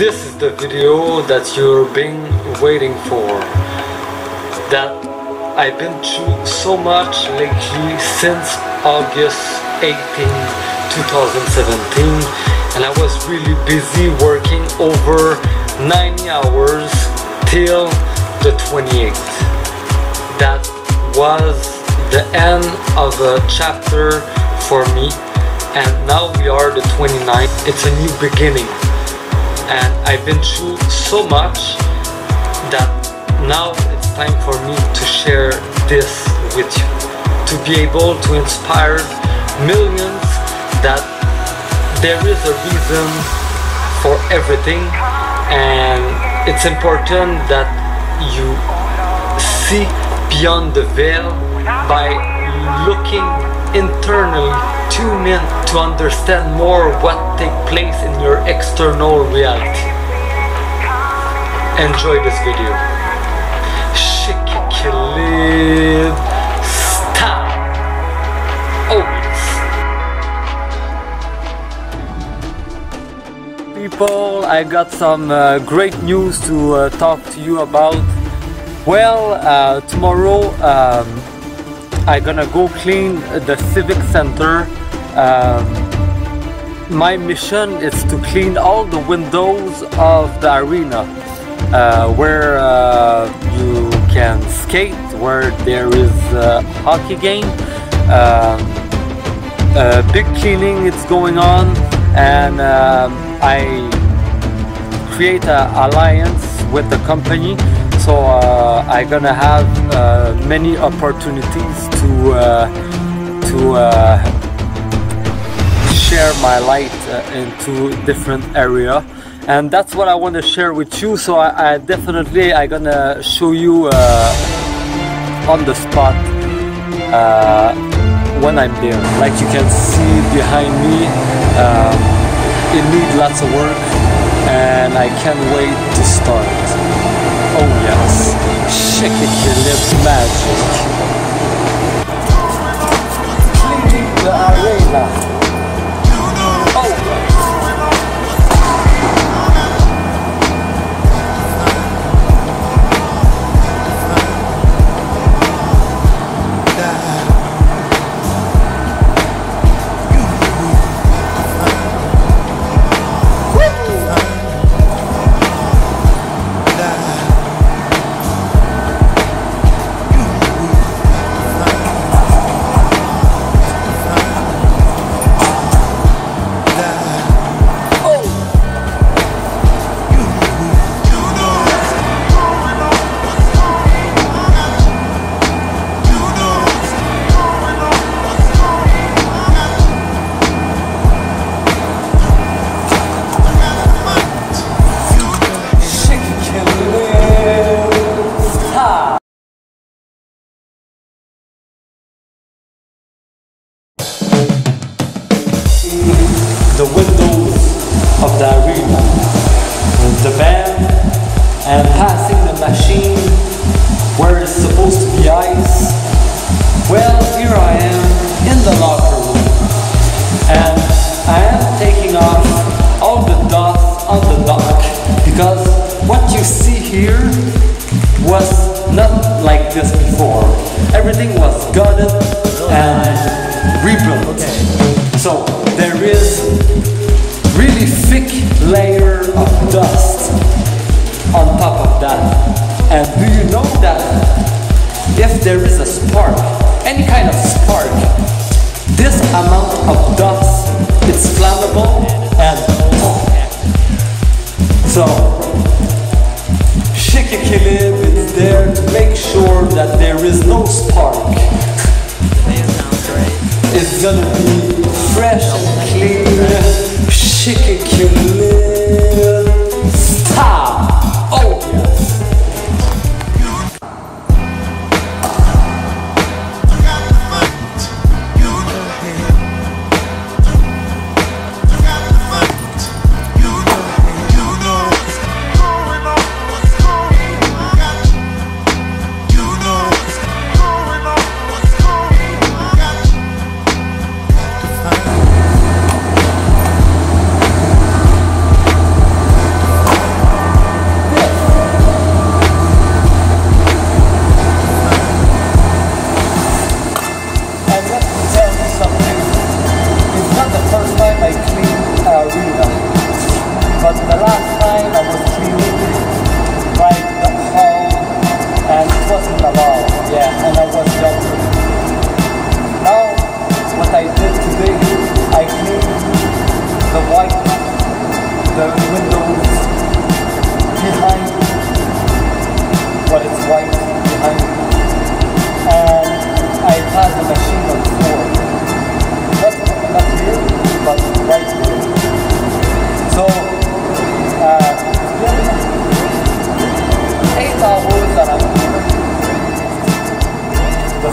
This is the video that you've been waiting for. That I've been through so much lately since August 18, 2017 and I was really busy working over 90 hours till the 28th. That was the end of a chapter for me and now we are the 29th. It's a new beginning and I've been through so much that now it's time for me to share this with you. To be able to inspire millions that there is a reason for everything and it's important that you see beyond the veil by looking internally. Tune in to understand more what take place in your external reality. Enjoy this video. Stop oh yes people I got some uh, great news to uh, talk to you about. Well uh, tomorrow um, I'm gonna go clean the civic center um, my mission is to clean all the windows of the arena uh, where uh, you can skate, where there is a hockey game. Um, big cleaning is going on and um, I create an alliance with the company so uh, I'm gonna have uh, many opportunities to uh, to share my light uh, into different area. And that's what I want to share with you. So I, I definitely I gonna show you uh, on the spot uh, when I'm there. Like you can see behind me um, it needs lots of work and I can't wait to start. Oh yes, shake it your lips magic. Of the arena, the band, and passing the machine where it's supposed to be ice. Well, here I am in the locker room, and I am taking off all the dust on the dock because what you see here was not like this before. Everything was gutted and rebuilt. Okay. So there is really layer of dust on top of that. And do you know that if there is a spark, any kind of spark, this amount of dust is flammable and so Chic Équilibre is there to make sure that there is no spark. It's gonna be fresh and clean. Chic Équilibre. Stop!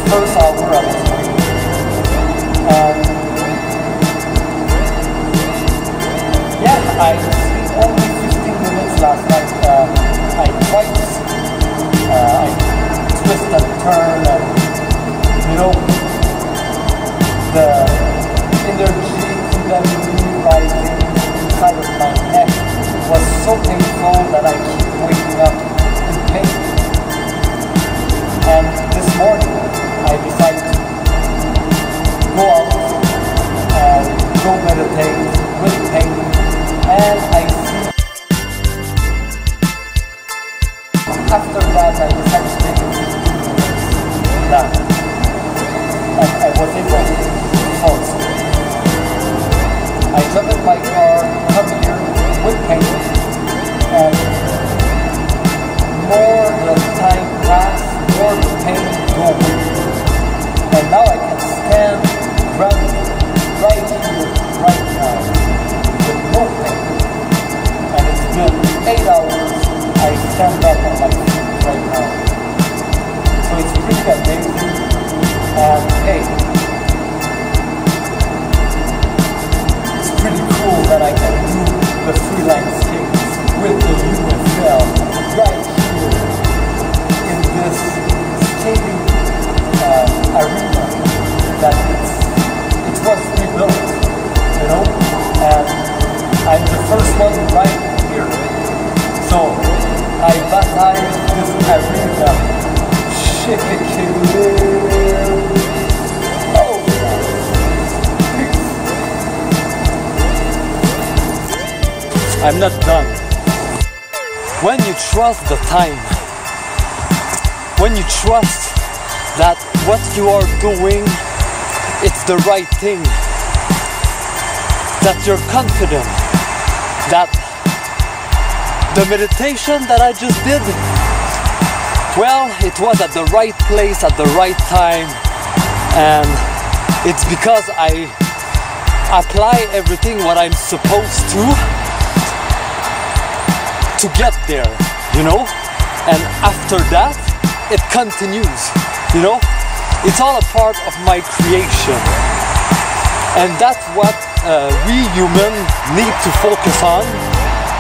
I was waiting. Yeah, I only 15 minutes last night. Uh, I twice uh, I twist and turn and you know the energy that rising inside of my neck was so painful that I and I it's pretty I'm not done. When you trust the time, when you trust that what you are doing it's the right thing, that you're confident, that the meditation that I just did, well, it was at the right place at the right time, and it's because I apply everything what I'm supposed to to get there, you know, and after that, it continues, you know, it's all a part of my creation, and that's what uh, we humans need to focus on.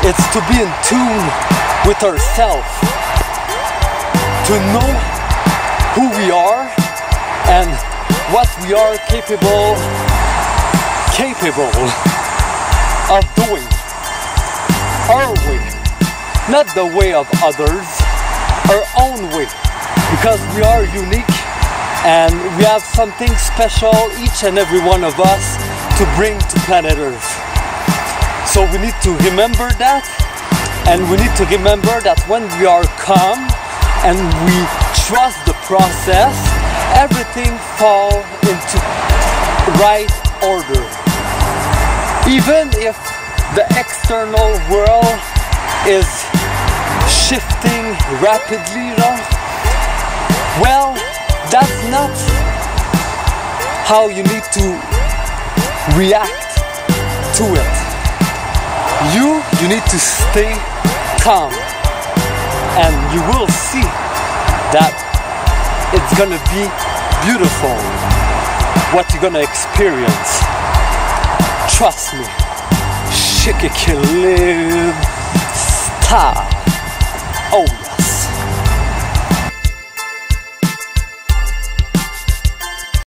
It's to be in tune with ourselves, to know who we are and what we are capable capable of doing. Our way, not the way of others, our own way, because we are unique and we have something special, each and every one of us, to bring to planet Earth. So we need to remember that and we need to remember that when we are calm and we trust the process, everything fall into right order. Even if the external world is shifting rapidly, know, well, that's not how you need to react to it. You you need to stay calm. And you will see that it's gonna be beautiful. What you're gonna experience. Trust me. Live star oh